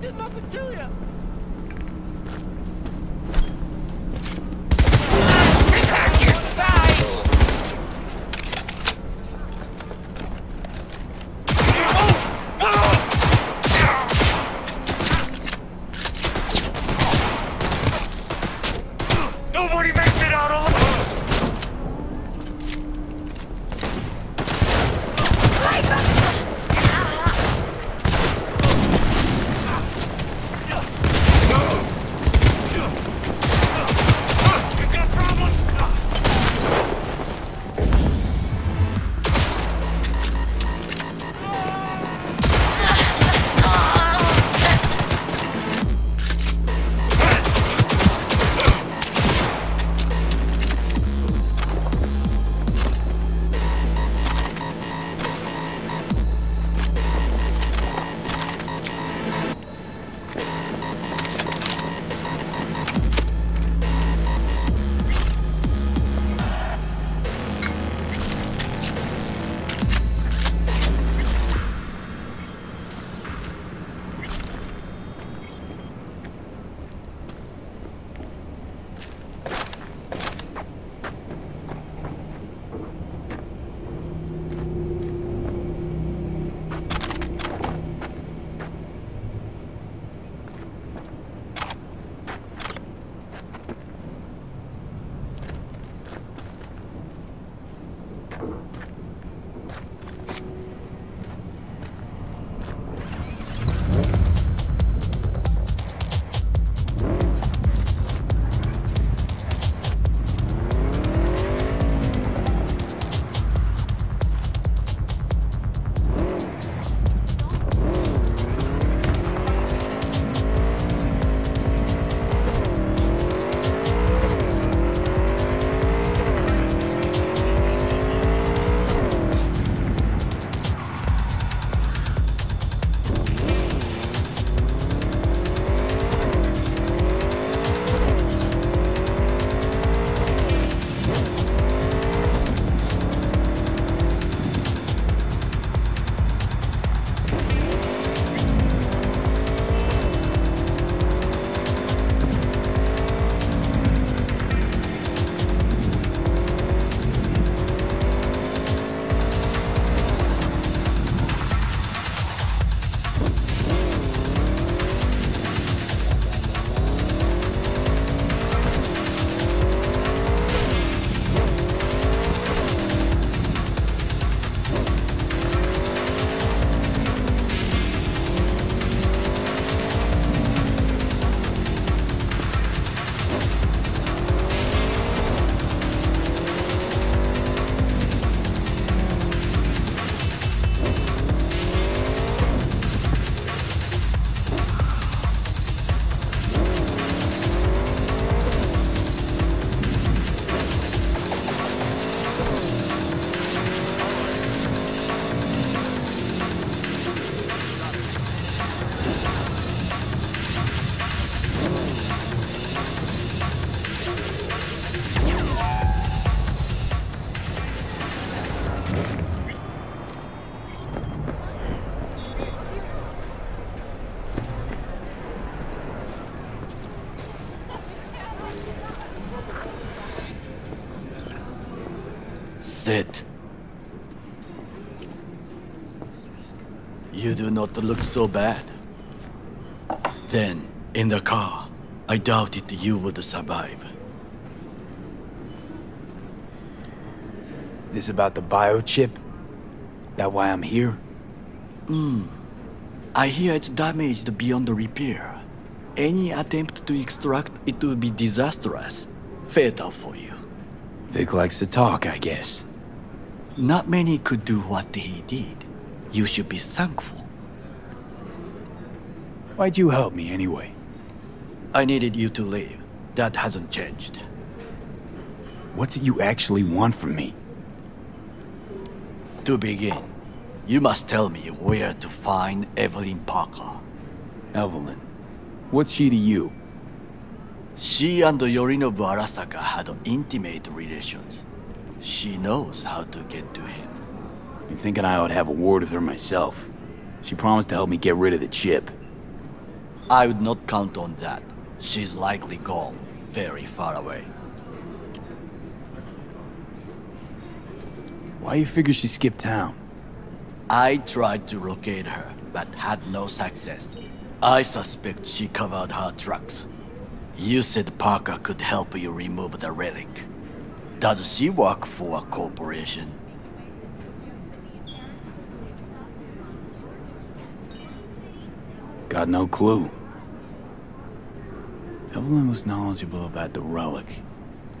I did nothing to you! You not look so bad. Then, in the car, I doubted you would survive. This about the biochip? That why I'm here? Hmm. I hear it's damaged beyond repair. Any attempt to extract it would be disastrous, fatal for you. Vic likes to talk, I guess. Not many could do what he did. You should be thankful. Why'd you help me anyway? I needed you to leave. That hasn't changed. What's it you actually want from me? To begin, you must tell me where to find Evelyn Parker. Evelyn. What's she to you? She and Yorinobu Arasaka had intimate relations. She knows how to get to him. Been thinking I ought to have a word with her myself. She promised to help me get rid of the chip. I would not count on that. She's likely gone, very far away. Why you figure she skipped town? I tried to locate her, but had no success. I suspect she covered her tracks. You said Parker could help you remove the relic. Does she work for a corporation? Got no clue. Evelyn was knowledgeable about the relic.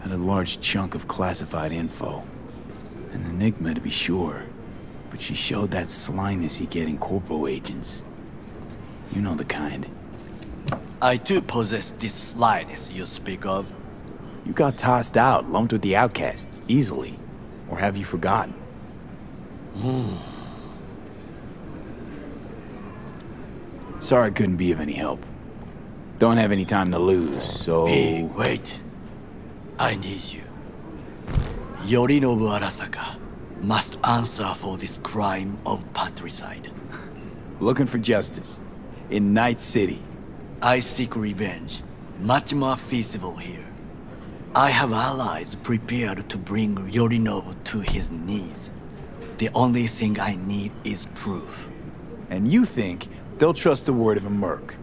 Had a large chunk of classified info. An enigma to be sure. But she showed that slyness you get in corpo agents. You know the kind. I too possess this slyness you speak of. You got tossed out, lumped with the outcasts, easily. Or have you forgotten? Hmm. Sorry I couldn't be of any help. Don't have any time to lose, so... Hey, wait. I need you. Yorinobu Arasaka must answer for this crime of patricide. Looking for justice. In Night City. I seek revenge, much more feasible here. I have allies prepared to bring Yorinobu to his knees. The only thing I need is proof. And you think they'll trust the word of a merc.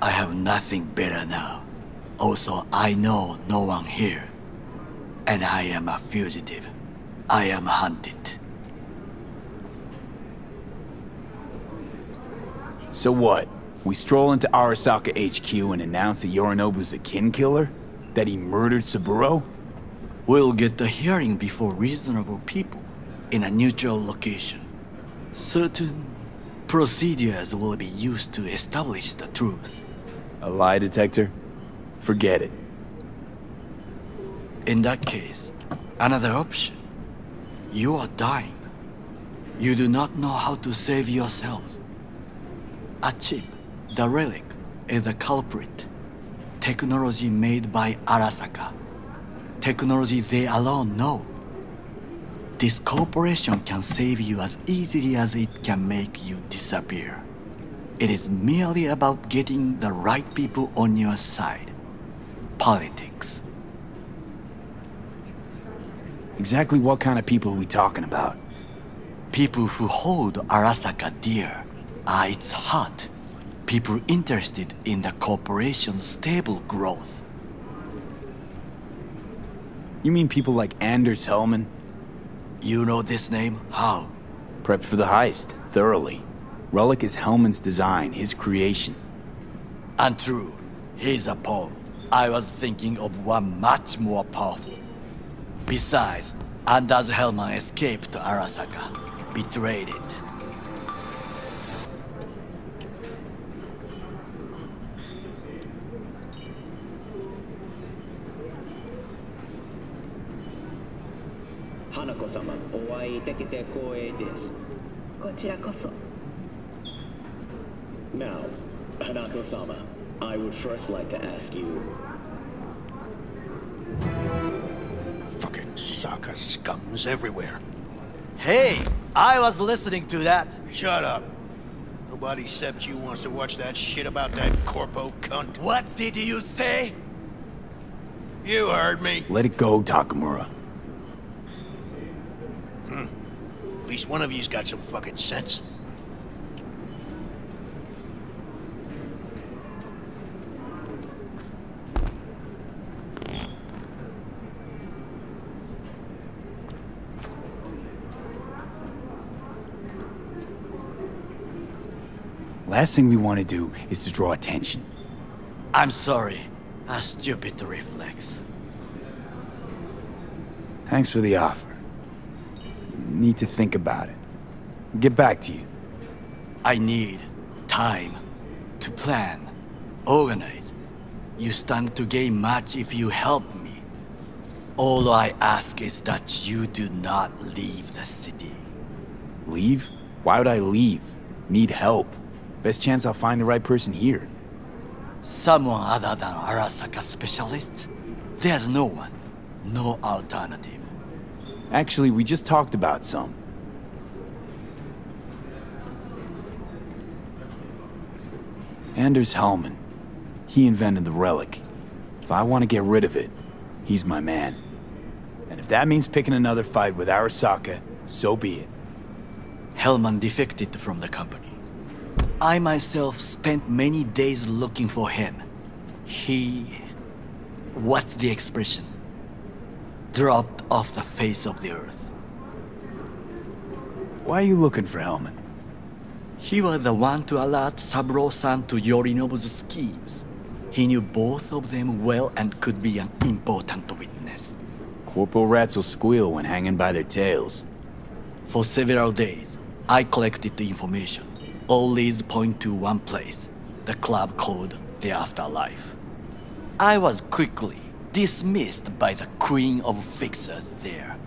I have nothing better now. Also, I know no one here. And I am a fugitive. I am hunted. So what? We stroll into Arasaka HQ and announce that Yorinobu's a kin killer? That he murdered Saburo? We'll get the hearing before reasonable people in a neutral location. Certain procedures will be used to establish the truth. A lie detector? Forget it. In that case, another option. You are dying. You do not know how to save yourself. A chip, the relic, is a culprit. Technology made by Arasaka. Technology they alone know. This corporation can save you as easily as it can make you disappear. It is merely about getting the right people on your side. Politics. Exactly what kind of people are we talking about? People who hold Arasaka dear are its heart. People interested in the corporation's stable growth. You mean people like Anders Hellman? You know this name? How? Prepped for the heist, thoroughly. Relic is Hellman's design, his creation. Untrue. He's a pawn. I was thinking of one much more powerful. Besides, Anders Hellman escaped to Arasaka. Betrayed it. Now, Hanako-sama, I would first like to ask you, Fucking Saka scums everywhere. Hey, I was listening to that. Shut up. Nobody except you wants to watch that shit about that corpo cunt. What did you say? You heard me. Let it go, Takamura. Hmm. At least one of you's got some fucking sense. Last thing we want to do is to draw attention. I'm sorry. A stupid reflex. Thanks for the offer. Need to think about it. Get back to you. I need time to plan, organize. You stand to gain much if you help me. All I ask is that you do not leave the city. Leave? Why would I leave? Need help. Best chance I'll find the right person here. Someone other than Arasaka specialist? There's no one. No alternative. Actually, we just talked about some. Anders Hellman. He invented the relic. If I want to get rid of it, he's my man. And if that means picking another fight with Arasaka, so be it. Hellman defected from the company. I myself spent many days looking for him. He... What's the expression? Dropped off the face of the earth. Why are you looking for Hellman? He was the one to alert Saburo-san to Yorinobu's schemes. He knew both of them well and could be an important witness. Corporal rats will squeal when hanging by their tails. For several days, I collected the information. All leads point to one place, the club called the Afterlife. I was quickly dismissed by the queen of fixers there,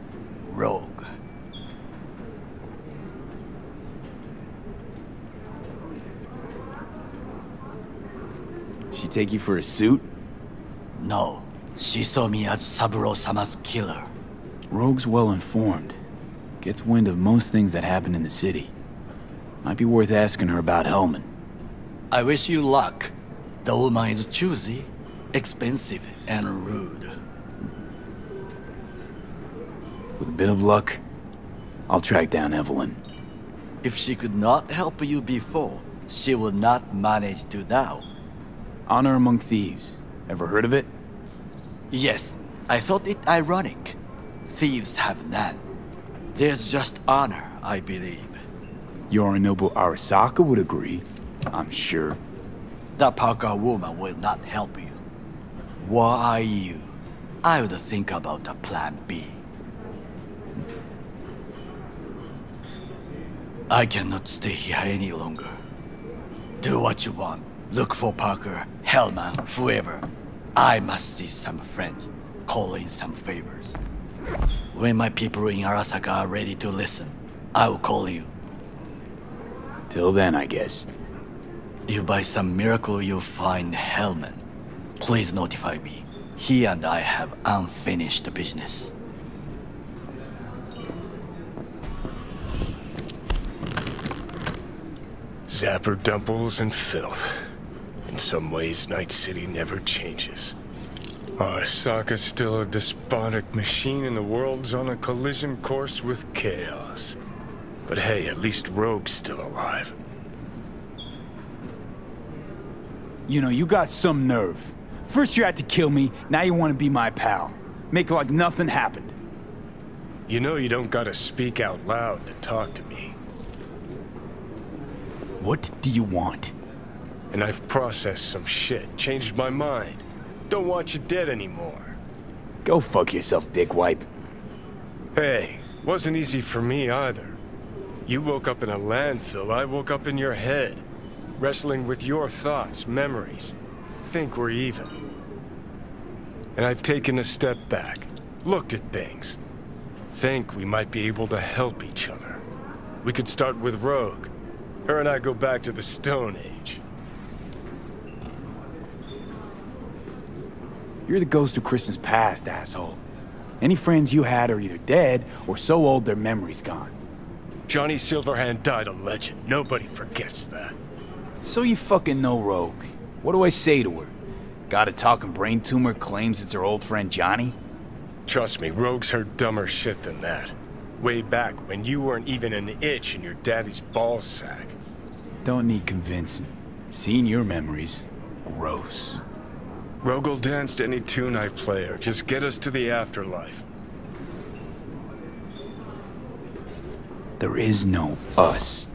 Rogue. She take you for a suit? No, she saw me as Saburo-sama's killer. Rogue's well informed. Gets wind of most things that happen in the city. Might be worth asking her about Hellman. I wish you luck. The woman is choosy, expensive, and rude. With a bit of luck, I'll track down Evelyn. If she could not help you before, she will not manage to now. Honor Among Thieves. Ever heard of it? Yes, I thought it ironic. Thieves have none. There's just honor, I believe. Yorinobu Arasaka would agree. I'm sure. That Parker woman will not help you. Why are you? I would think about a plan B. I cannot stay here any longer. Do what you want. Look for Parker, Hellman, whoever. I must see some friends, call in some favors. When my people in Arasaka are ready to listen, I will call you. Till then, I guess. If by some miracle you find Hellman, please notify me. He and I have unfinished business. Zapper dumples and filth. In some ways, Night City never changes. Arasaka's still a despotic machine and the world's on a collision course with chaos. But hey, at least Rogue's still alive. You know, you got some nerve. First you had to kill me, now you want to be my pal. Make like nothing happened. You know you don't gotta speak out loud to talk to me. What do you want? And I've processed some shit, changed my mind. Don't want you dead anymore. Go fuck yourself, dickwipe. Hey, wasn't easy for me either. You woke up in a landfill, I woke up in your head. Wrestling with your thoughts, memories. Think we're even. And I've taken a step back, looked at things. Think we might be able to help each other. We could start with Rogue. Her and I go back to the Stone Age. You're the ghost of Christmas past, asshole. Any friends you had are either dead or so old their memory's gone. Johnny Silverhand died a legend. Nobody forgets that. So you fucking know Rogue. What do I say to her? Got a talking brain tumor claims it's her old friend Johnny? Trust me, Rogue's heard dumber shit than that. Way back when you weren't even an itch in your daddy's ballsack. Don't need convincing. Seeing your memories, gross. Rogue will dance to any tune I play her. Just get us to the afterlife. There is no us.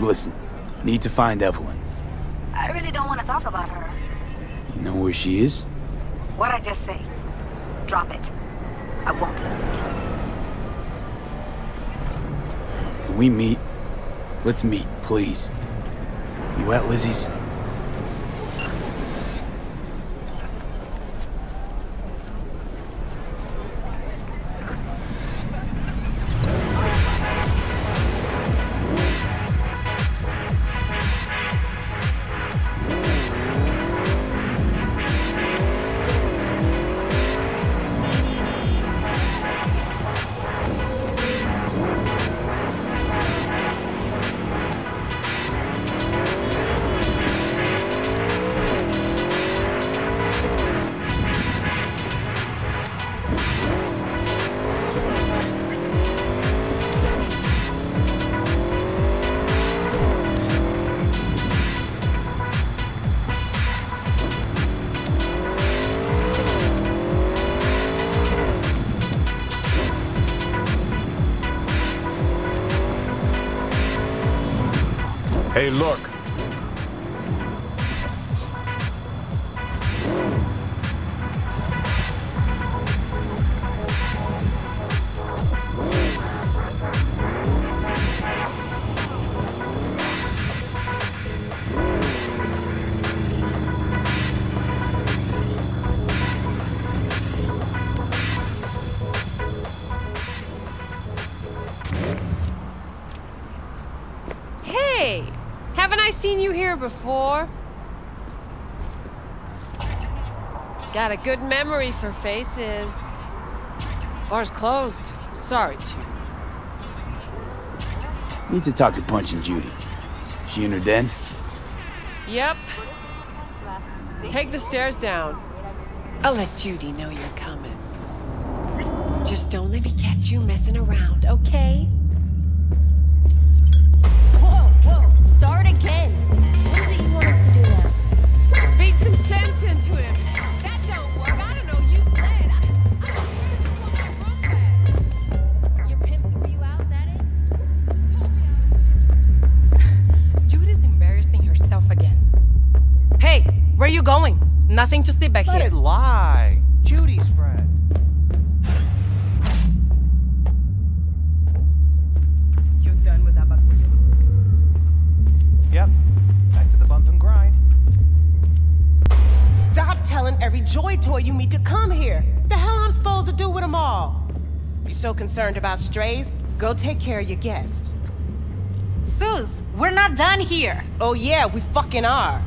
Listen, need to find Evelyn. I really don't want to talk about her. You know where she is? What'd I just say? Drop it. I won't. Can we meet Let's meet, please. You at Lizzie's? Hey, look. Before? Got a good memory for faces. Bar's closed. Sorry, Chief. Need to talk to Punch and Judy. She in her den? Yep. Take the stairs down. I'll let Judy know you're coming. Just don't let me catch you messing around, okay? You going? Nothing to see back Let here. it lie. Judy's friend. You're done with that babushka? Yep. Back to the bump and grind. Stop telling every joy toy you meet to come here. The hell I'm supposed to do with them all? You're so concerned about strays? Go take care of your guest. Sus, we're not done here. Oh yeah, we fucking are.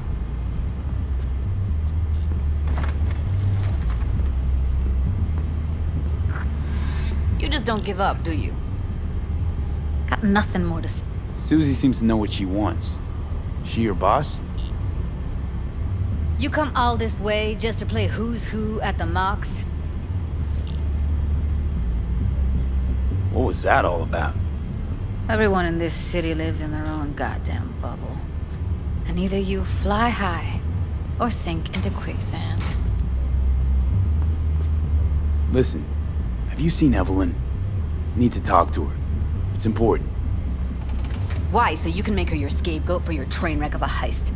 You just don't give up, do you? Got nothing more to say. Susie seems to know what she wants. She your boss? You come all this way just to play who's who at the Mox? What was that all about? Everyone in this city lives in their own goddamn bubble. And either you fly high or sink into quicksand. Listen, have you seen Evelyn? Need to talk to her. It's important. Why? So you can make her your scapegoat for your train wreck of a heist.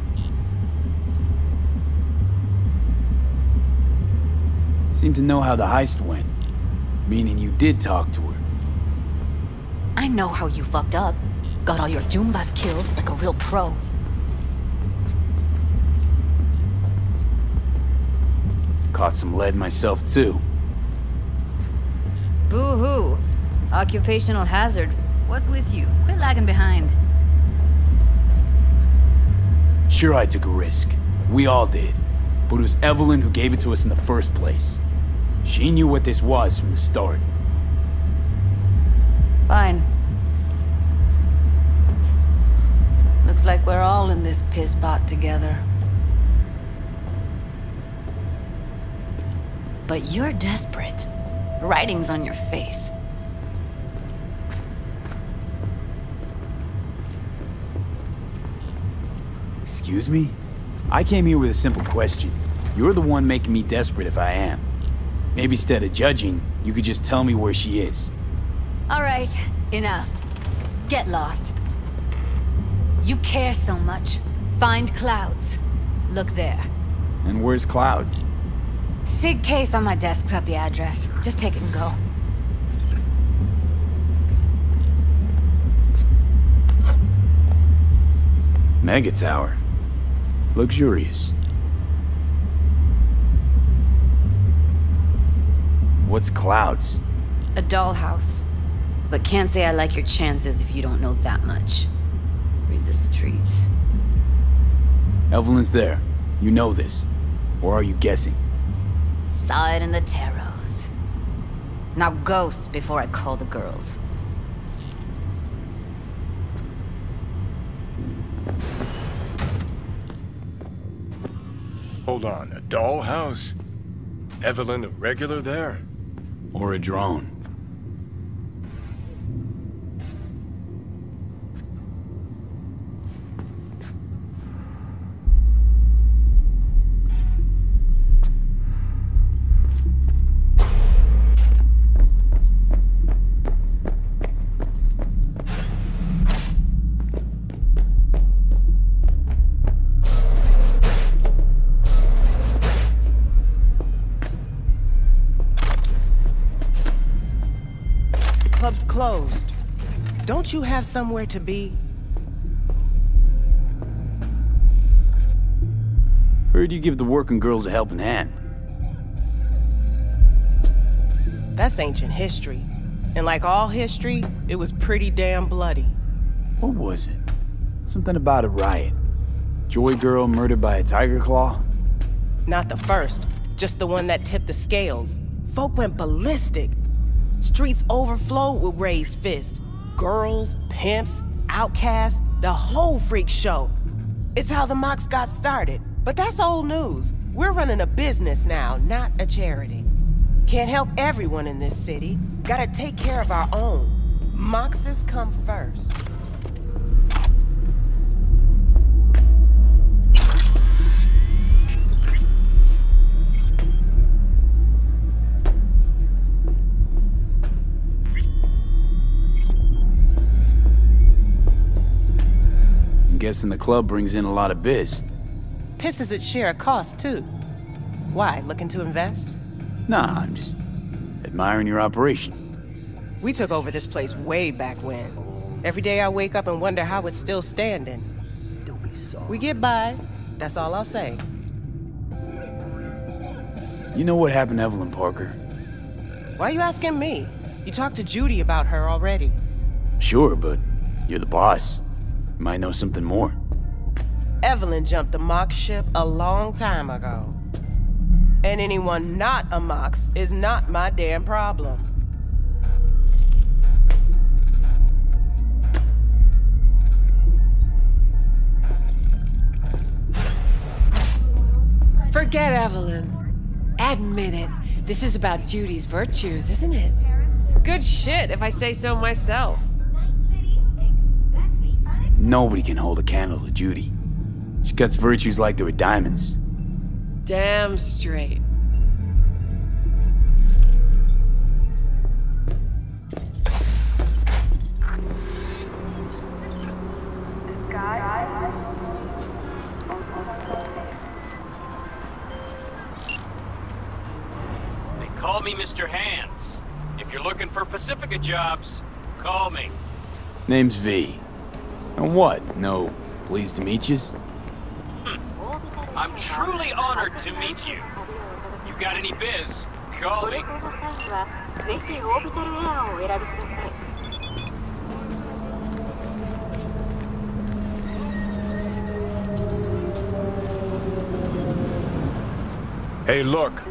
Seem to know how the heist went. Meaning you did talk to her. I know how you fucked up. Got all your choombas killed like a real pro. Caught some lead myself too. Boo-hoo. Occupational hazard. What's with you? Quit lagging behind. Sure, I took a risk. We all did. But it was Evelyn who gave it to us in the first place. She knew what this was from the start. Fine. Looks like we're all in this piss pot together. But you're desperate. Writing's on your face. Excuse me? I came here with a simple question. You're the one making me desperate if I am. Maybe instead of judging, you could just tell me where she is. All right, enough. Get lost. You care so much. Find clouds. Look there. And where's Clouds? Sig case on my desk's got the address. Just take it and go. Mega tower. Luxurious. What's Clouds? A dollhouse. But can't say I like your chances if you don't know that much. Read the streets. Evelyn's there. You know this. Or are you guessing? Saw it in the tarots. Now ghost before I call the girls. Hold on, a dollhouse? Evelyn a regular there? Or a drone? Have somewhere to be? Heard you give the working girls a helping hand. That's ancient history. And like all history, it was pretty damn bloody. What was it? Something about a riot. Joy girl murdered by a Tyger Claw? Not the first, just the one that tipped the scales. Folk went ballistic. Streets overflowed with raised fists. Girls, pimps, outcasts, the whole freak show. It's how the Mox got started. But that's old news. We're running a business now, not a charity. Can't help everyone in this city. Gotta take care of our own. Moxes come first. Guessing the club brings in a lot of biz. Pisses its share of cost, too. Why, looking to invest? Nah, I'm just admiring your operation. We took over this place way back when. Every day I wake up and wonder how it's still standing. We get by, that's all I'll say. You know what happened to Evelyn Parker? Why are you asking me? You talked to Judy about her already. Sure, but you're the boss. You might know something more. Evelyn jumped the Mox ship a long time ago. And anyone not a Mox is not my damn problem. Forget Evelyn. Admit it. This is about Judy's virtues, isn't it? Good shit, if I say so myself. Nobody can hold a candle to Judy. She cuts virtues like they were diamonds. Damn straight. They call me Mr. Hands. If you're looking for Pacifica jobs, call me. Name's V. And what? No, pleased to meet yous? I'm truly honored to meet you. You got any biz? Call me. Hey, look.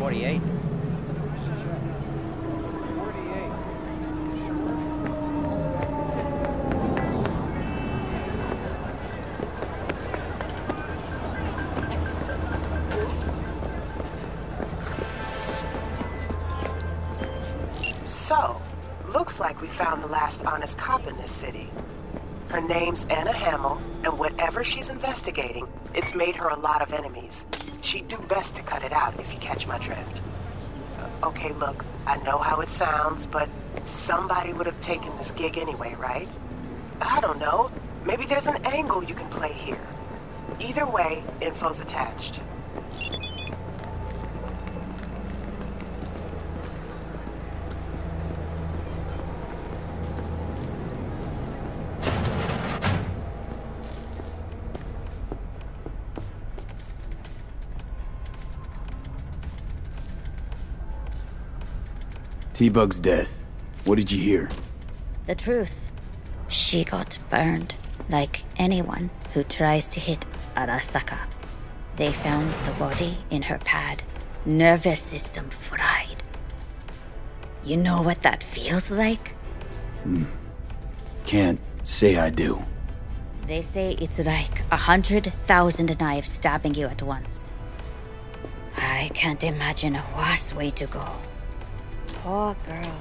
48. So, looks like we found the last honest cop in this city. Her name's Anna Hamill, and whatever she's investigating, it's made her a lot of enemies. She'd do best to cut it out if you catch my drift. Uh, okay, look, I know how it sounds, but somebody would have taken this gig anyway, right? I don't know. Maybe there's an angle you can play here. Either way, info's attached. T-Bug's death. What did you hear? The truth. She got burned, like anyone who tries to hit Arasaka. They found the body in her pad. Nervous system fried. You know what that feels like? Hmm. Can't say I do. They say it's like a hundred thousand knives stabbing you at once. I can't imagine a worse way to go. Poor girl.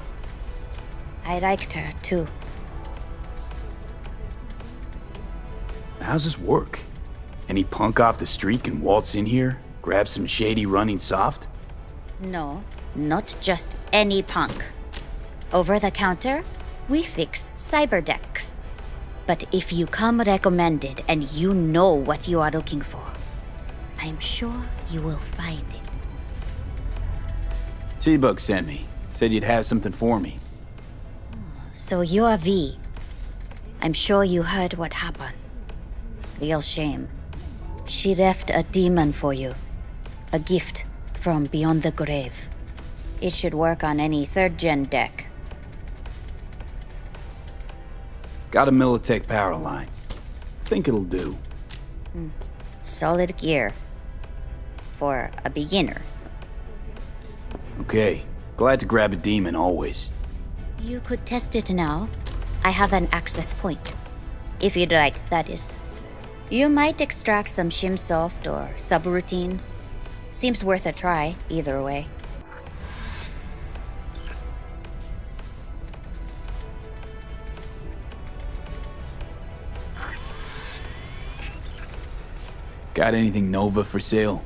I liked her too. How's this work? Any punk off the street can waltz in here, grab some shady running soft? No, not just any punk. Over the counter, we fix cyber decks. But if you come recommended and you know what you are looking for, I'm sure you will find it. T-Bug sent me. Said you'd have something for me. So you're V. I'm sure you heard what happened. Real shame. She left a demon for you. A gift from beyond the grave. It should work on any third gen deck. Got a Militech Paraline. Think it'll do. Hmm. Solid gear. For a beginner. Okay. Glad to grab a demon always. You could test it now. I have an access point. If you'd like, that is. You might extract some shimsoft or subroutines. Seems worth a try, either way. Got anything Nova for sale?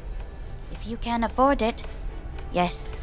If you can afford it, yes.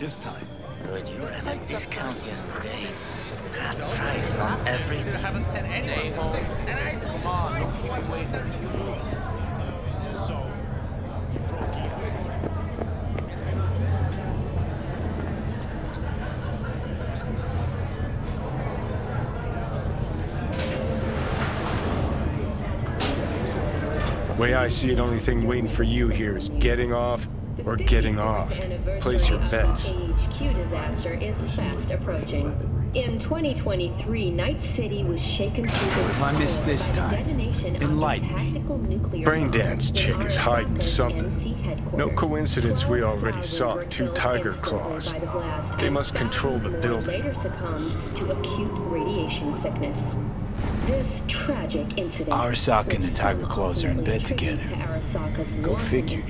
This time? Good, you ran a discount yesterday. Half price on everything. You haven't said anything. And I come on, don't keep me waiting. Way I see it, only thing waiting for you here is getting off, or getting off. Place your bets. HQ disaster is fast approaching. In 2023, Night City was shaken to the If I miss this time, detonation of enlighten the me. tactical Brain dance chick is hiding something. No coincidence we already saw two Tyger Claws. by the blast, They must control the building. Later succumbed to acute radiation sickness. This tragic incident. Arasaka and the Tyger Claws are in bed together. Go figure.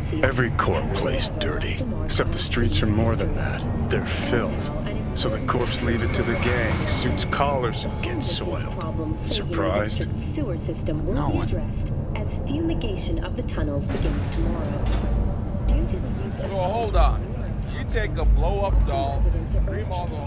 Imperialist tendencies. Every corp plays dirty. Except the streets are more than that. They're filth. So the corpse leave it to the gang, suits collars and get soiled. Surprised? Sewer system will No be one. addressed as fumigation of the tunnels begins tomorrow. Due to the use of So hold on. You take a blow up doll, remodel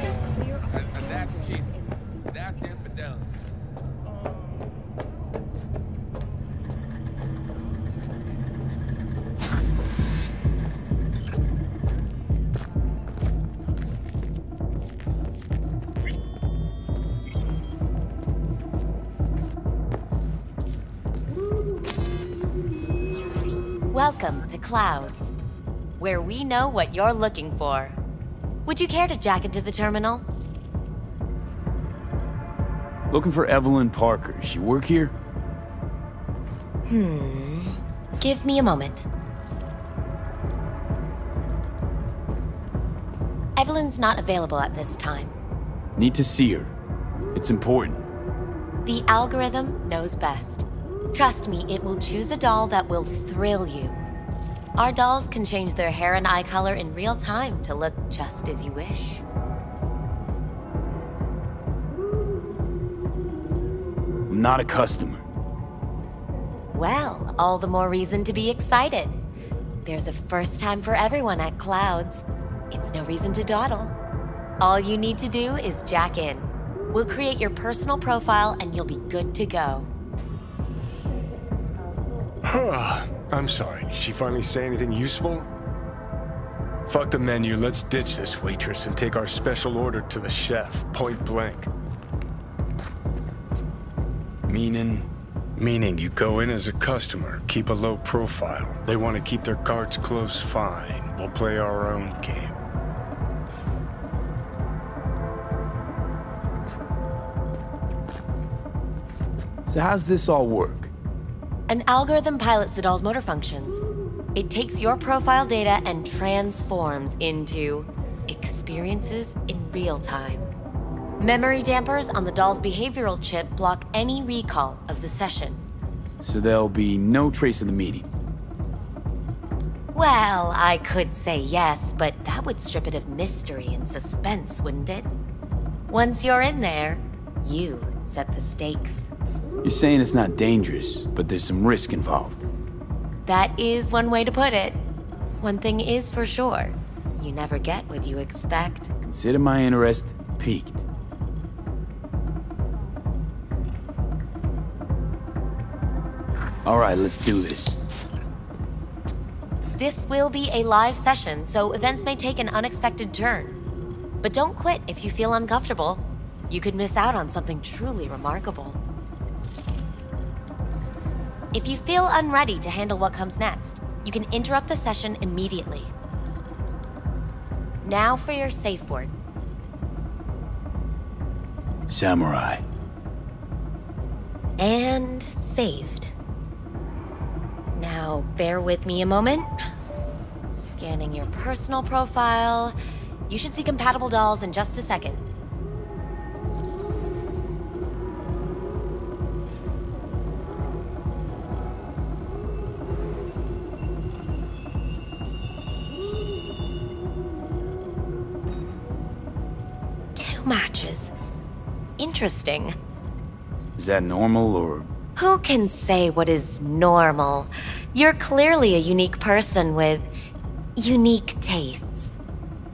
Clouds, where we know what you're looking for. Would you care to jack into the terminal? Looking for Evelyn Parker. She work here? Hmm. Give me a moment. Evelyn's not available at this time. Need to see her. It's important. The algorithm knows best. Trust me, it will choose a doll that will thrill you. Our dolls can change their hair and eye color in real time to look just as you wish. I'm not a customer. Well, all the more reason to be excited. There's a first time for everyone at Clouds. It's no reason to dawdle. All you need to do is jack in. We'll create your personal profile and you'll be good to go. I'm sorry. Did she finally say anything useful? Fuck the menu. Let's ditch this waitress and take our special order to the chef, point blank. Meaning? Meaning you go in as a customer, keep a low profile. They want to keep their cards close, fine. We'll play our own game. So how's this all work? An algorithm pilots the doll's motor functions. It takes your profile data and transforms into experiences in real time. Memory dampers on the doll's behavioral chip block any recall of the session. So there'll be no trace of the meeting. Well, I could say yes, but that would strip it of mystery and suspense, wouldn't it? Once you're in there, you set the stakes. You're saying it's not dangerous, but there's some risk involved. That is one way to put it. One thing is for sure you never get what you expect. Consider my interest piqued. All right, let's do this. This will be a live session, so events may take an unexpected turn. But don't quit if you feel uncomfortable. You could miss out on something truly remarkable. If you feel unready to handle what comes next, you can interrupt the session immediately. Now for your safe word. Samurai. And saved. Now, bear with me a moment. Scanning your personal profile. You should see compatible dolls in just a second. Interesting. Is that normal or Who can say what is normal? You're clearly a unique person with unique tastes.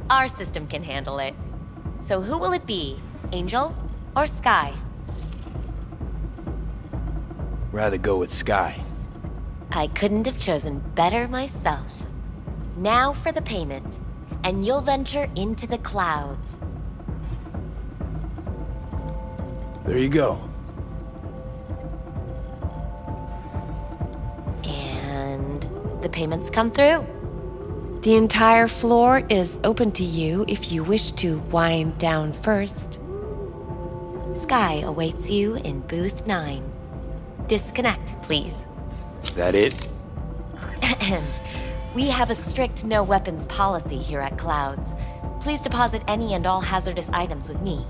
Our system can handle it. So who will it be? Angel or Sky? rather go with Sky? I couldn't have chosen better myself. Now for the payment, and you'll venture into the clouds. There you go. And The payments come through. The entire floor is open to you if you wish to wind down first. Sky awaits you in booth 9. Disconnect, please. That it? we have a strict no weapons policy here at Clouds. Please deposit any and all hazardous items with me.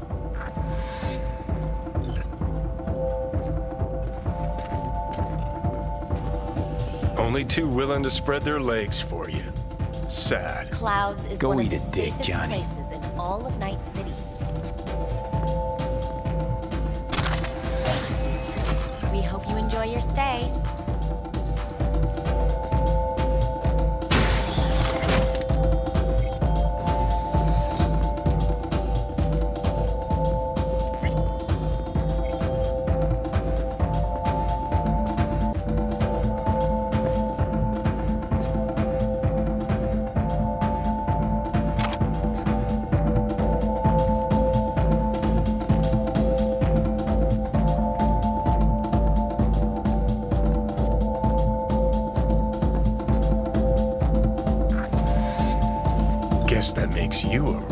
Only two willing to spread their legs for you. Sad. Clouds is Go one eat of a the dick, Johnny. places in all of Night City. We hope you enjoy your stay.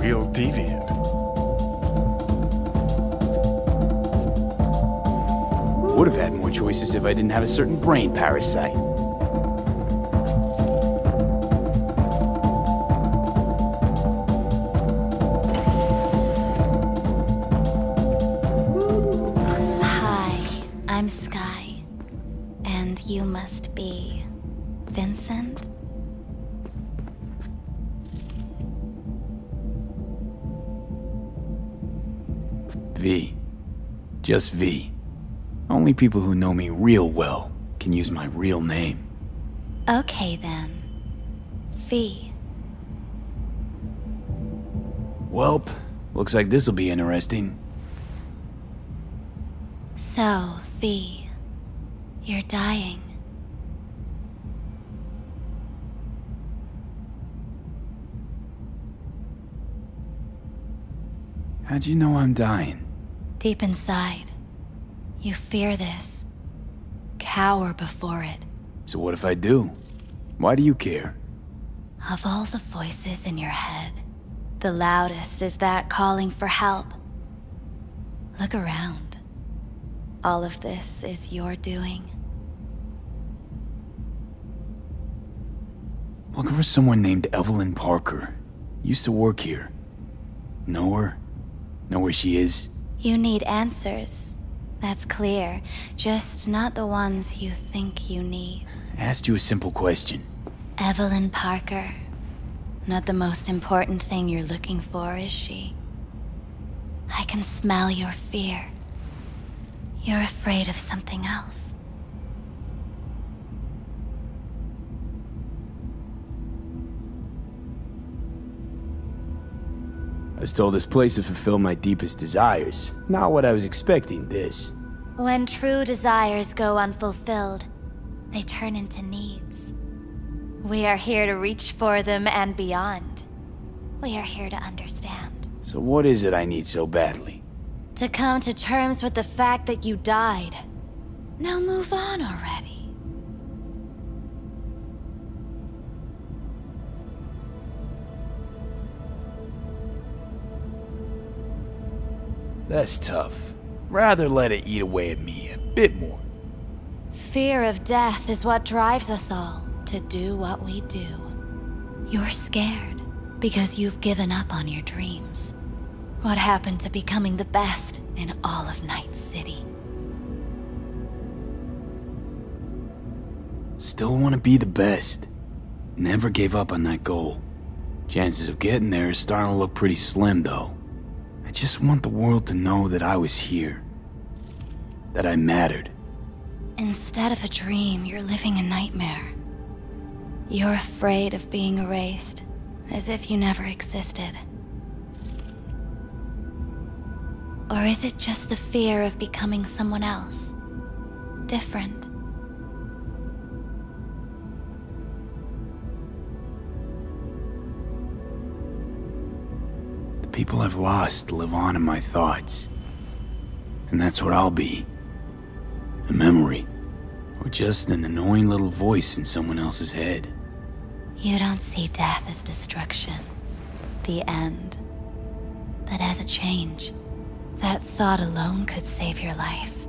Real deviant. Would have had more choices if I didn't have a certain brain parasite. Just V. Only people who know me real well can use my real name. Okay then. V. Welp, looks like this'll be interesting. So, V. You're dying. How'd you know I'm dying? Deep inside, you fear this. Cower before it. So what if I do? Why do you care? Of all the voices in your head, the loudest is that calling for help. Look around. All of this is your doing. Looking for someone named Evelyn Parker. Used to work here. Know her? Know where she is? You need answers. That's clear. Just not the ones you think you need. I Asked you a simple question. Evelyn Parker. Not the most important thing you're looking for, is she? I can smell your fear. You're afraid of something else. I was told this place would fulfill my deepest desires. Not what I was expecting, this. When true desires go unfulfilled, they turn into needs. We are here to reach for them and beyond. We are here to understand. So what is it I need so badly? To come to terms with the fact that you died. Now move on already. That's tough. Rather let it eat away at me a bit more. Fear of death is what drives us all to do what we do. You're scared because you've given up on your dreams. What happened to becoming the best in all of Night City? Still want to be the best. Never gave up on that goal. Chances of getting there is starting to look pretty slim, though. I just want the world to know that I was here. That I mattered. Instead of a dream, you're living a nightmare. You're afraid of being erased, as if you never existed. Or is it just the fear of becoming someone else? Different. People I've lost live on in my thoughts. And that's what I'll be. A memory. Or Or just an annoying little voice in someone else's head? You don't see death as destruction, the end, but as a change. That thought alone could save your life.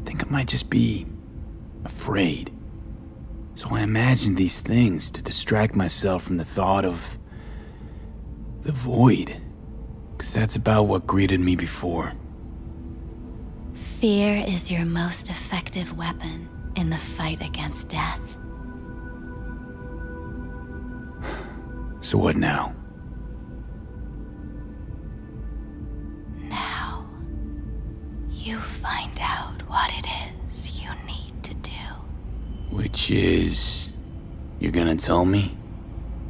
I think I might just be afraid. So I imagined these things to distract myself from the thought of the void. Because that's about what greeted me before. Fear is your most effective weapon in the fight against death. So what now? Now, you find out what it is you need to do. Which is. You're gonna tell me?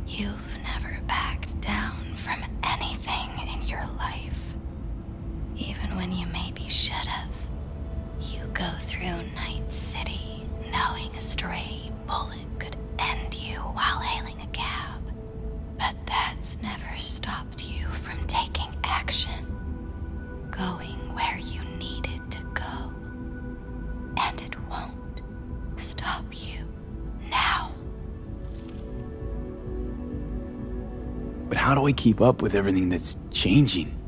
You've never backed down from anything in your life. Even when you maybe should have. You go through Night City knowing a stray do I keep up with everything that's changing?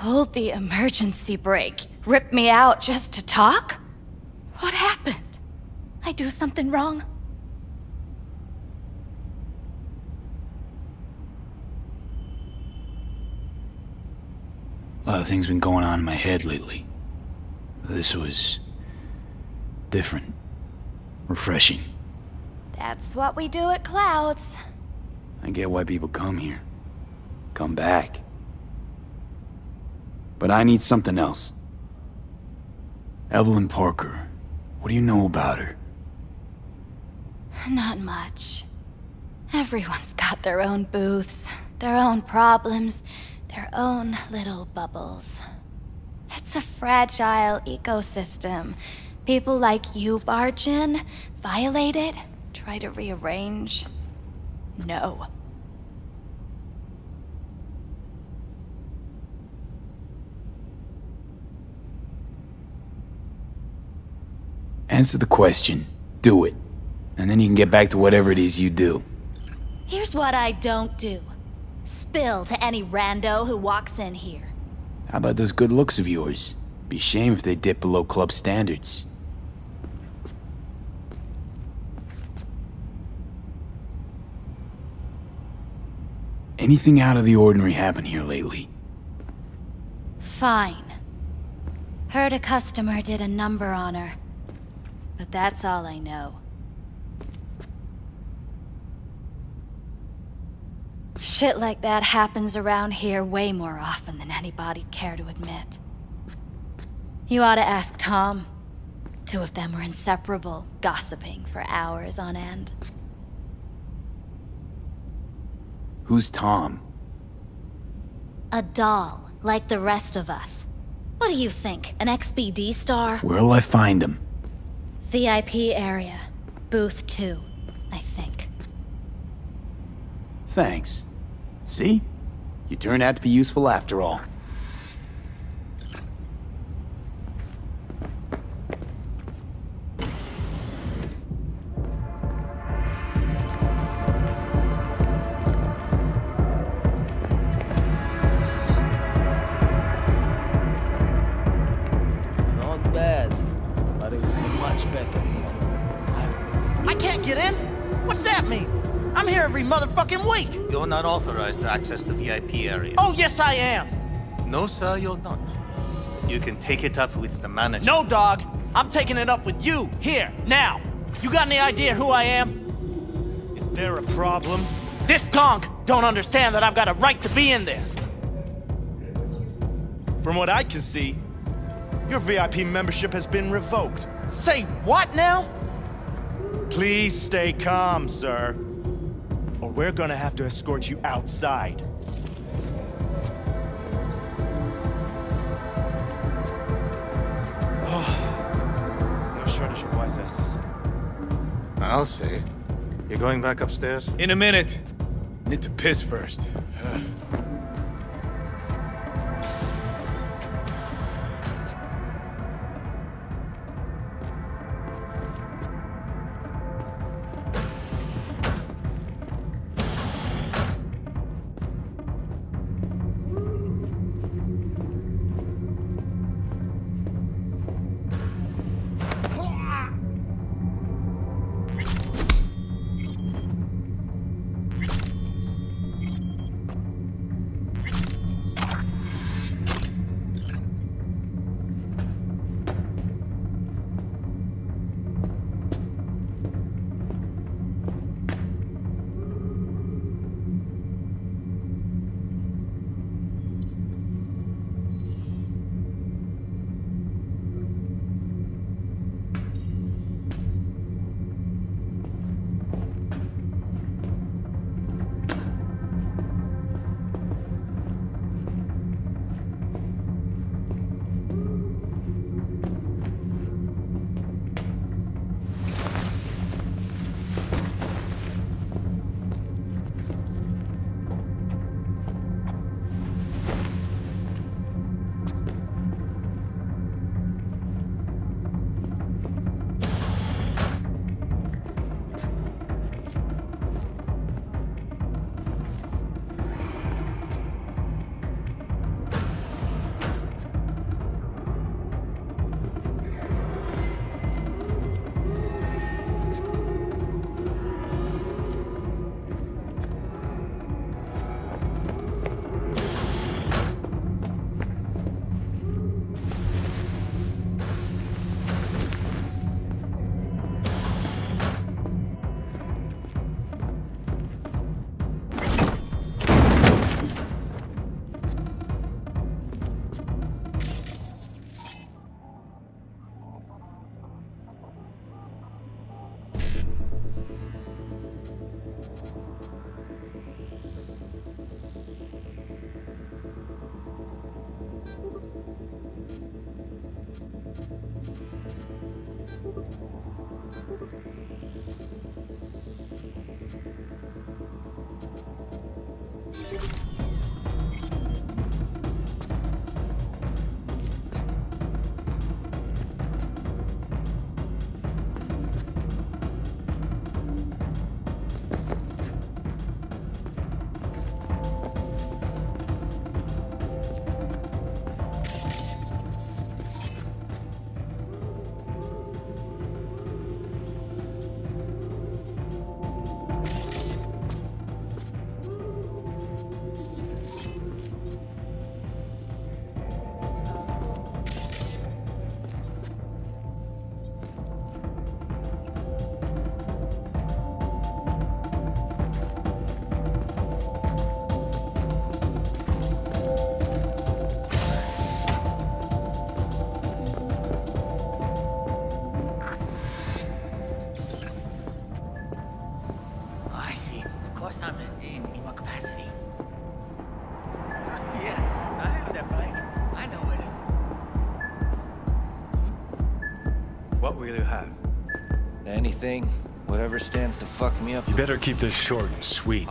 Pulled the emergency brake, ripped me out just to talk? What happened? I do something wrong? A lot of things been going on in my head lately. This was different. Refreshing. That's what we do at Clouds. I get why people come here. Come back. But I need something else. Evelyn Parker. What do you know about her? Not much. Everyone's got their own booths, their own problems, their own little bubbles. It's a fragile ecosystem. People like you barge in, violate it, try to rearrange. No. Answer the question. Do it. And then you can get back to whatever it is you do. Here's what I don't do spill to any rando who walks in here. How about those good looks of yours? Be a shame if they dip below club standards. Anything out of the ordinary happen here lately? Fine. Heard a customer did a number on her. But that's all I know. Shit like that happens around here way more often than anybody'd care to admit. You ought to ask Tom. Two of them were inseparable, gossiping for hours on end. Who's Tom? A doll, like the rest of us. What do you think, an XBD star? Where'll I find him? VIP area. Booth 2, I think. Thanks. See? You turned out to be useful after all. Access the VIP area. Oh, yes, I am. No, sir, you're not. You can take it up with the manager. No, dog. I'm taking it up with you, here, now. You got any idea who I am? Is there a problem? This gonk don't understand that I've got a right to be in there. From what I can see, your VIP membership has been revoked. Say what now? Please stay calm, sir. Or we're gonna have to escort you outside. Oh. no shortage of wise asses. I'll say. You're going back upstairs? In a minute. Need to piss first. Anything, whatever stands to fuck me up. You better keep this short and sweet.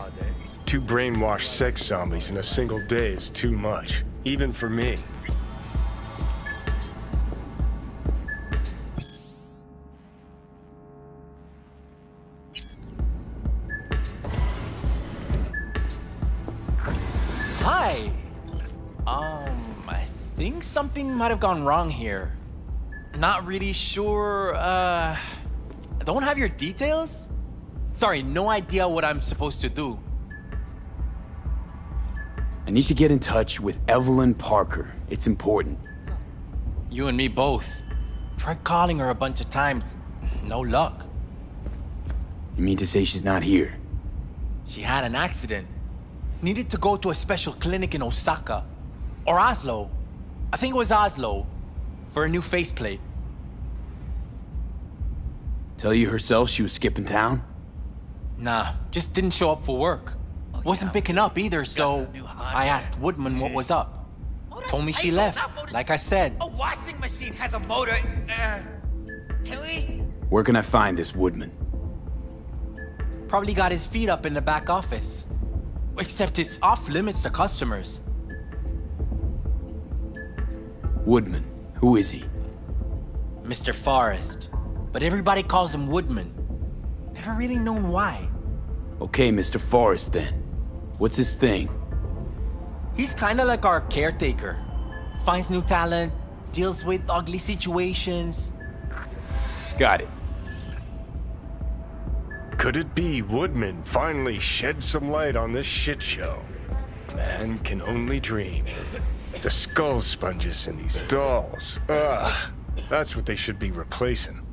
Two brainwashed sex zombies in a single day is too much, even for me. Hi. Um, I think something might have gone wrong here. Not really sure, uh... Don't have your details? Sorry, no idea what I'm supposed to do. I need to get in touch with Evelyn Parker. It's important. You and me both. Tried calling her a bunch of times. No luck. You mean to say she's not here? She had an accident. Needed to go to a special clinic in Osaka. Or Oslo. I think it was Oslo. For a new faceplate. Tell you herself she was skipping town? Nah, just didn't show up for work. Wasn't picking up either, so I asked Woodman what was up. Told me she left, like I said. A washing machine has a motor. Uh, can we? Where can I find this Woodman? Probably got his feet up in the back office. Except it's off limits to customers. Woodman. Who is he? Mr. Forrest. But everybody calls him Woodman. Never really known why. Okay, Mr. Forrest then. What's his thing? He's kinda like our caretaker. Finds new talent, deals with ugly situations. Got it. Could it be Woodman finally shed some light on this shit show? Man can only dream. The skull sponges in these dolls. Ugh. That's what they should be replacing.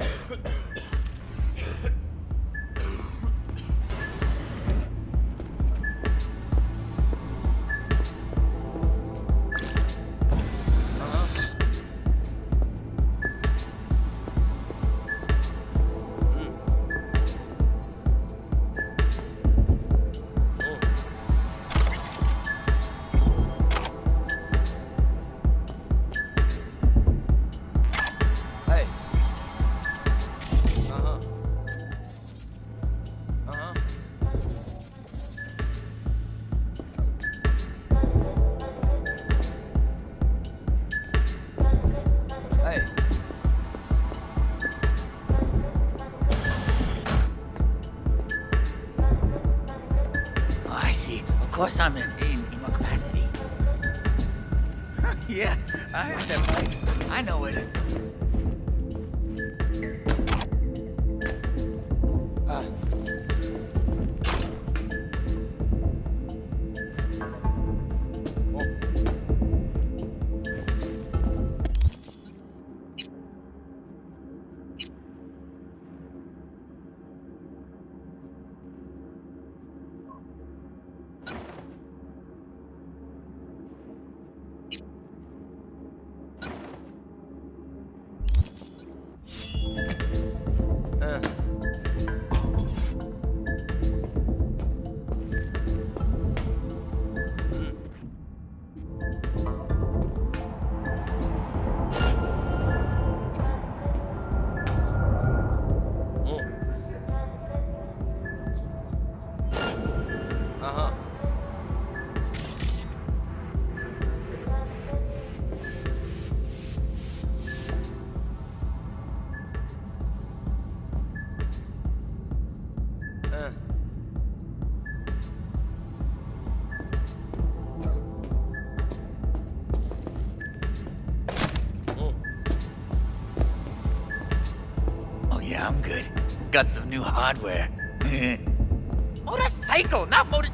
Got some new hardware. Motorcycle, not motor.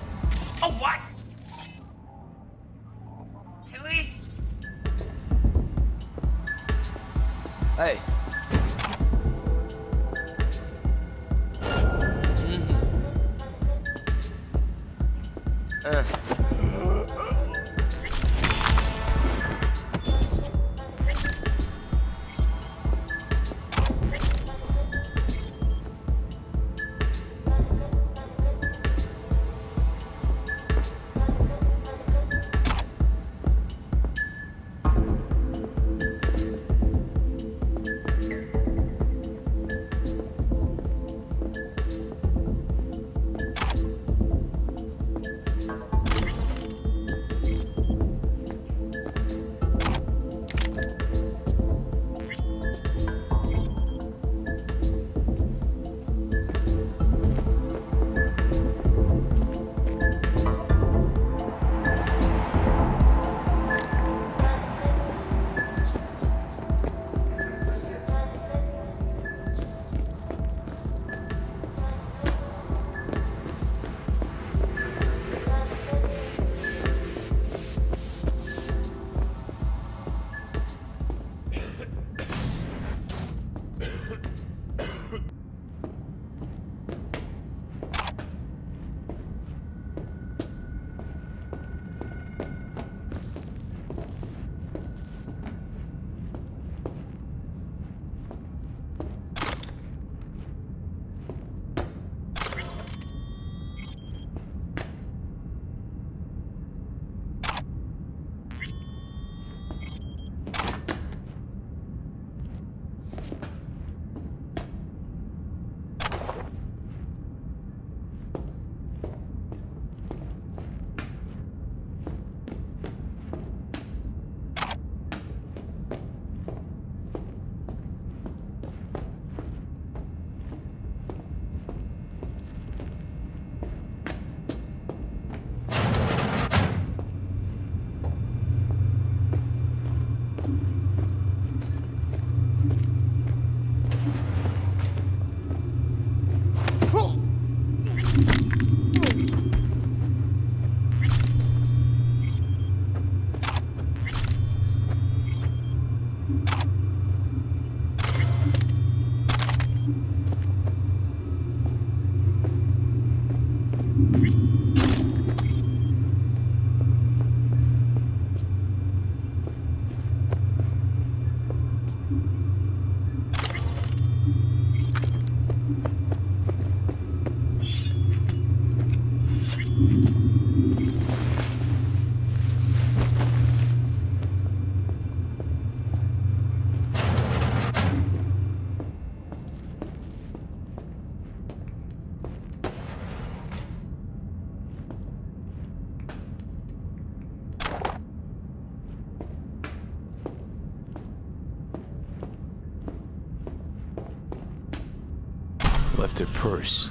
Purse.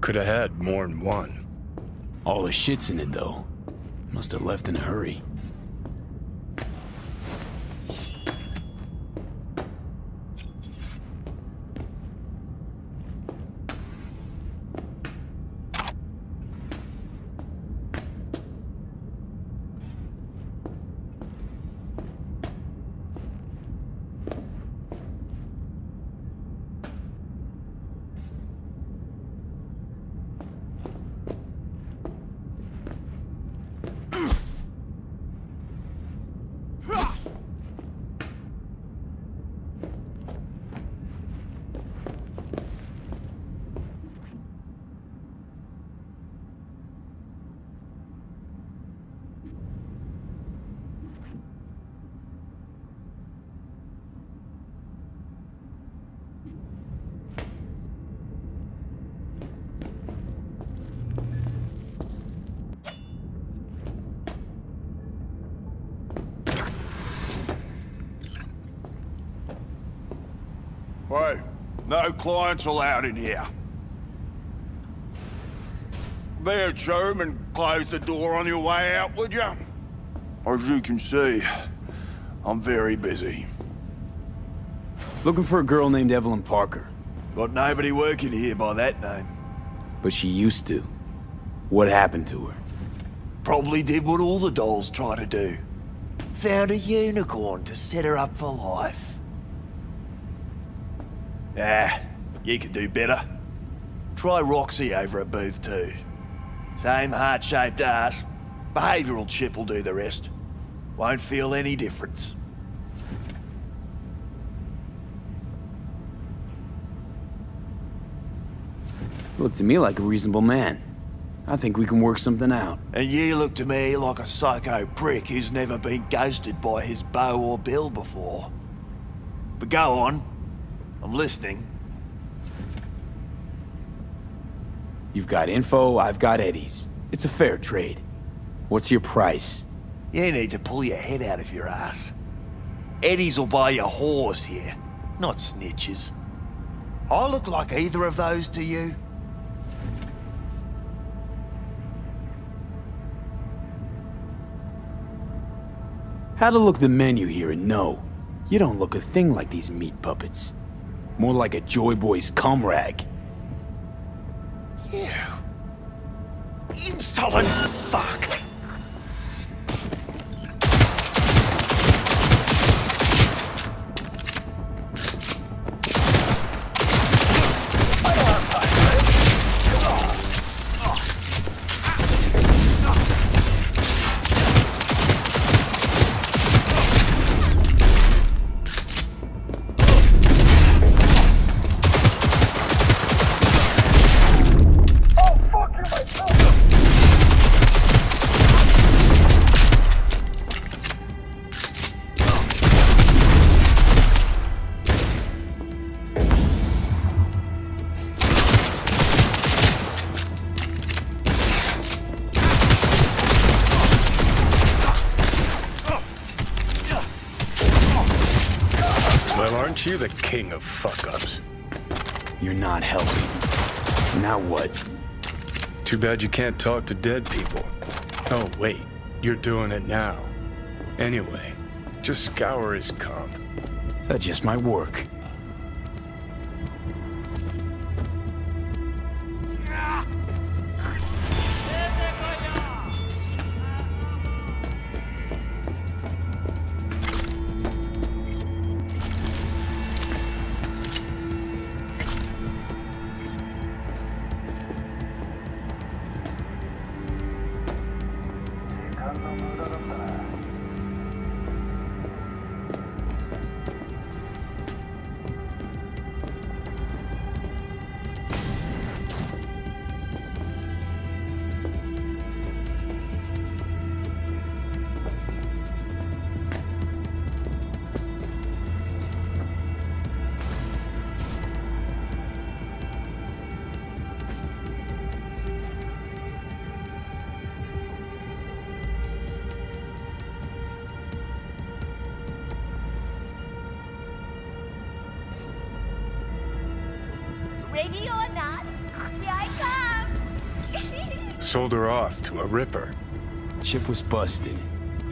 Could have had more than one. All the shit's in it, though. Must have left in a hurry. Hey, no clients allowed in here. Be a chum and close the door on your way out, would you? As you can see, I'm very busy. Looking for a girl named Evelyn Parker. Got nobody working here by that name. But she used to. What happened to her? Probably did what all the dolls try to do. Found a unicorn to set her up for life. Ah, you could do better. Try Roxy over at Booth 2. Same heart-shaped ass. Behavioural chip will do the rest. Won't feel any difference. Looked to me like a reasonable man. I think we can work something out. And you look to me like a psycho prick who's never been ghosted by his beau or bill before. But go on. I'm listening. You've got info, I've got eddies. It's a fair trade. What's your price? You need to pull your head out of your ass. eddies will buy your a horse here, not snitches. I look like either of those to you? Had to look the menu here and know. You don't look a thing like these meat puppets. More like a Joy Boy's cum rag. You... Insolent fuck! Well, aren't you the king of fuck-ups? You're not helping. Now what? Too bad you can't talk to dead people. Oh, wait. You're doing it now. Anyway, just scour his comp. That's just my work. Chip was busted.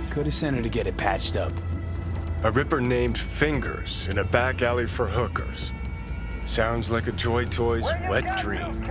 Could have sent her to get it patched up. A ripper named Fingers in a back alley for hookers. Sounds like a Joy Toy's wet dream.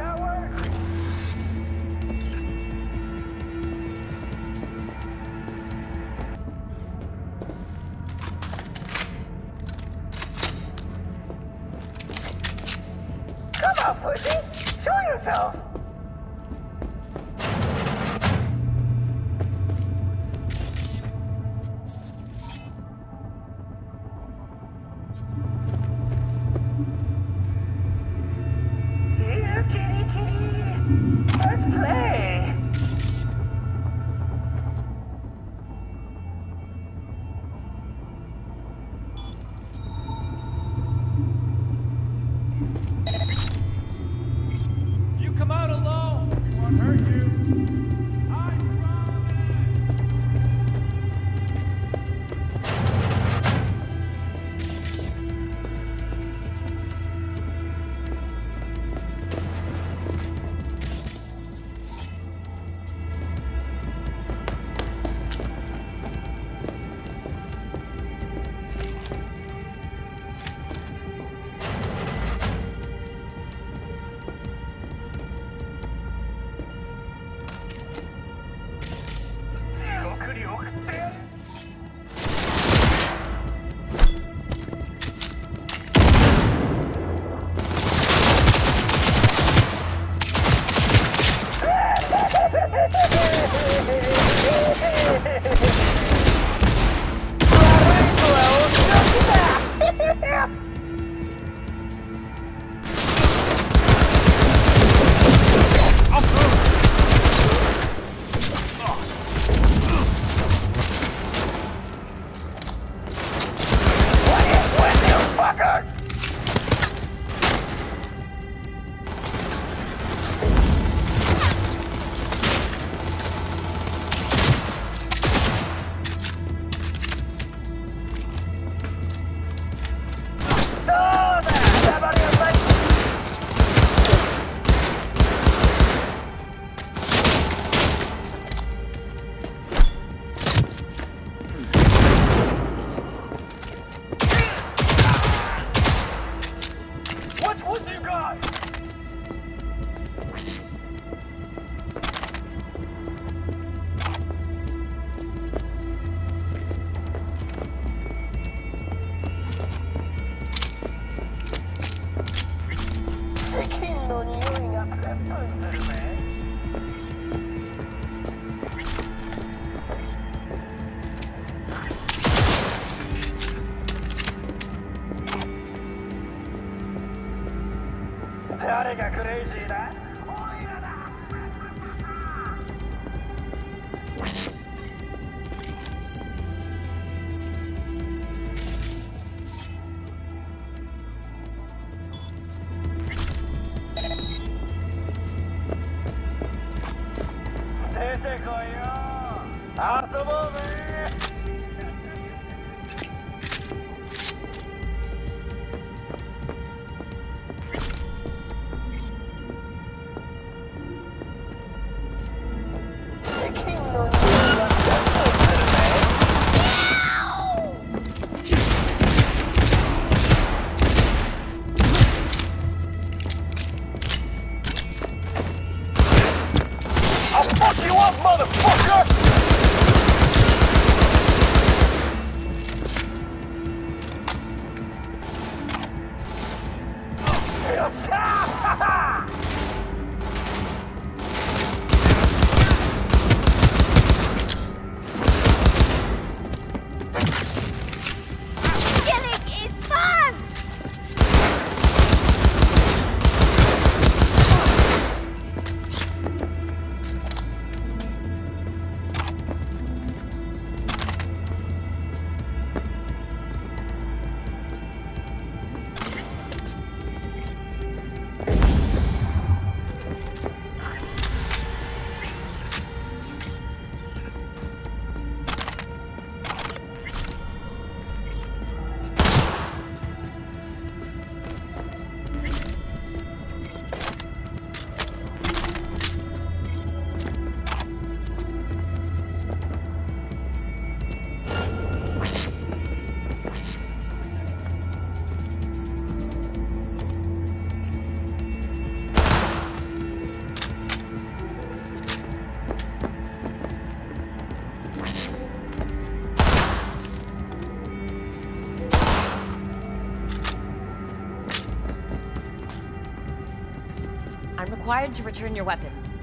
Required to return your weapons.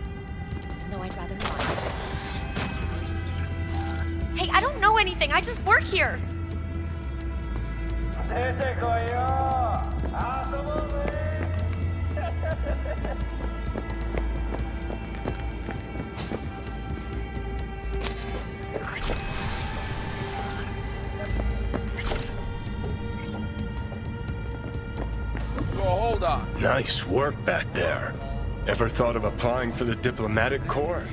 Even though I'd rather not. Hey, I don't know anything. I just work here. So hold on. Nice work back there. Ever thought of applying for the diplomatic corps?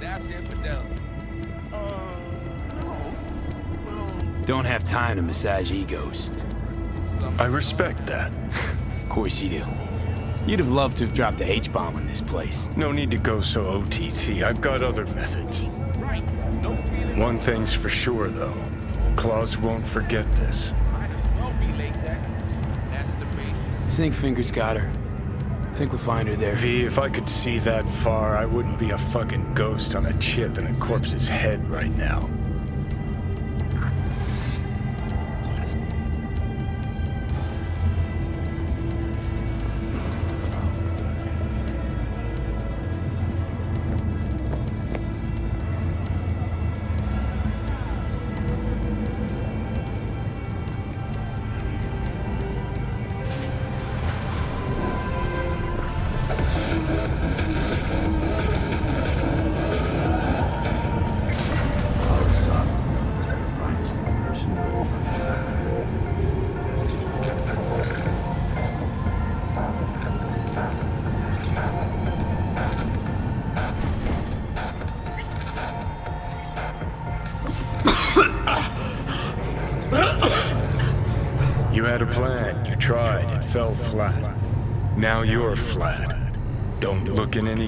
That's infidelity. Uh, Don't have time to massage egos. I respect that. of course you do. You'd have loved to have dropped the H-bomb on this place. No need to go so OTT. I've got other methods. Right. No feeling. One thing's for sure, though. Claus won't forget this. Might as well be latex. That's the base. Think Fingers got her. Think we'll find her there. V, if I could see that far, I wouldn't be a fucking ghost on a chip in a corpse's head right now.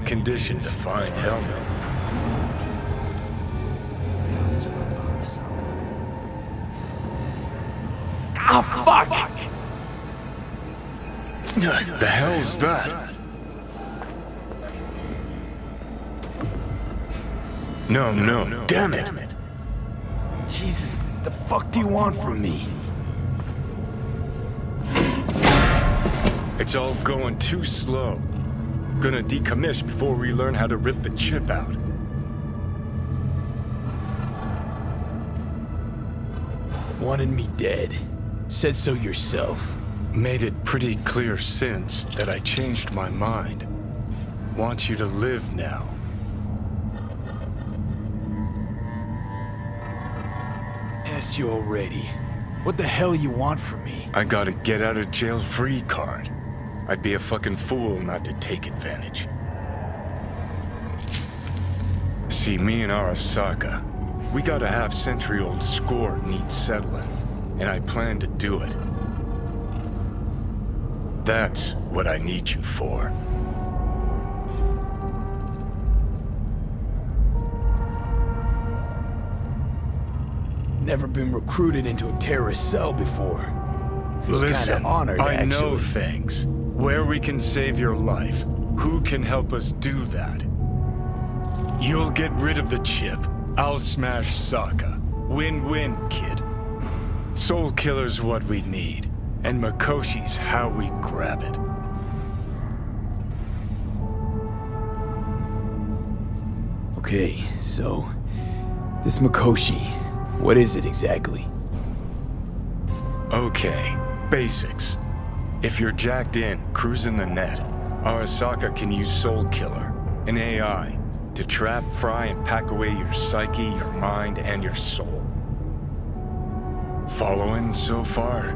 Condition to find Helmet. Oh, fuck! The hell's that? No, no, damn it! Jesus, the fuck do you want from me? It's all going too slow. Gonna decommiss before we learn how to rip the chip out. Wanted me dead. Said so yourself. Made it pretty clear since that I changed my mind. Want you to live now. Asked you already. What the hell you want from me? I got a get out of jail free card. I'd be a fucking fool not to take advantage. See, me and Arasaka, we got a half century old score needs settling, and I plan to do it. That's what I need you for. Never been recruited into a terrorist cell before. Feel Listen, honored, I actually. know things. Where we can save your life. Who can help us do that? You'll get rid of the chip. I'll smash Sokka. Win-win, kid. Soulkiller's what we need. And Mikoshi's how we grab it. Okay, so... This Mikoshi, what is it exactly? Okay, basics. If you're jacked in, cruising the net, Arasaka can use Soulkiller, an AI, to trap, fry, and pack away your psyche, your mind, and your soul. Following so far?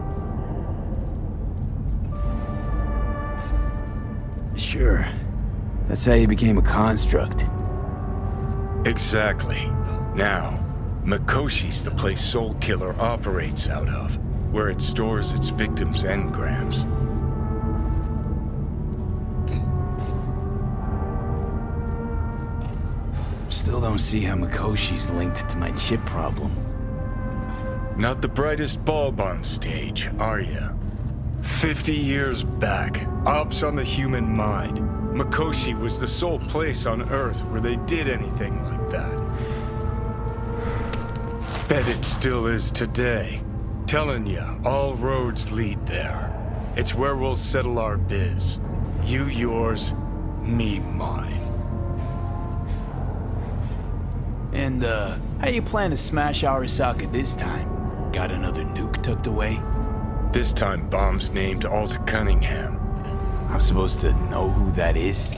Sure. That's how you became a construct. Exactly. Now, Mikoshi's the place Soulkiller operates out of, where it stores its victims' engrams. Still don't see how Mikoshi's linked to my chip problem. Not the brightest bulb on stage, are ya? Fifty years back, ops on the human mind. Mikoshi was the sole place on Earth where they did anything like that. Bet it still is today. Telling ya, all roads lead there. It's where we'll settle our biz. You yours, me mine. And, uh, how you plan to smash Arasaka this time? Got another nuke tucked away? This time, bomb's named Alt Cunningham. I'm supposed to know who that is?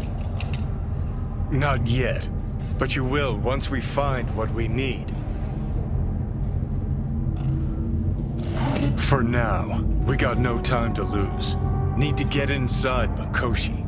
Not yet, but you will once we find what we need. For now, we got no time to lose. Need to get inside Mikoshi.